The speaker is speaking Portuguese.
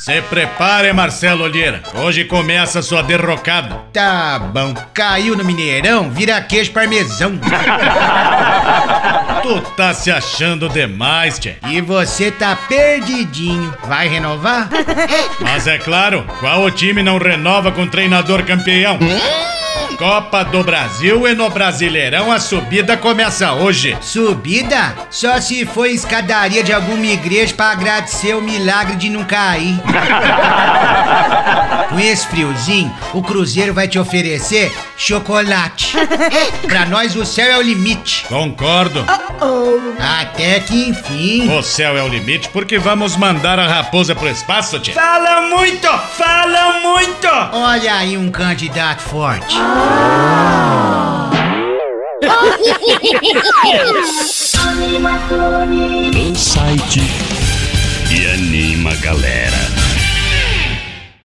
Se prepare, Marcelo Olheira. Hoje começa a sua derrocada. Tá bom. Caiu no Mineirão, vira queijo parmesão. tu tá se achando demais, tchê. E você tá perdidinho. Vai renovar? Mas é claro, qual o time não renova com treinador campeão? Copa do Brasil e no Brasileirão a subida começa hoje. Subida? Só se for escadaria de alguma igreja para agradecer o milagre de não cair. Com esse friozinho, o Cruzeiro vai te oferecer chocolate. pra nós o céu é o limite. Concordo. Uh -oh. Até que enfim. O céu é o limite porque vamos mandar a raposa pro espaço, tia. Fala muito! Olha aí um candidato forte. site e anima galera.